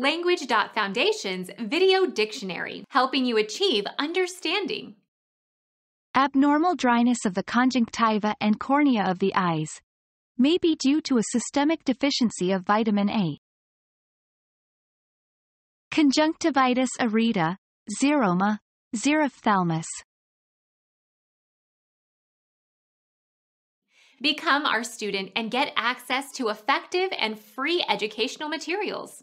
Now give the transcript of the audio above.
Language.Foundation's Video Dictionary, helping you achieve understanding. Abnormal dryness of the conjunctiva and cornea of the eyes may be due to a systemic deficiency of vitamin A. Conjunctivitis arida, xeroma, xerophthalmus. Become our student and get access to effective and free educational materials.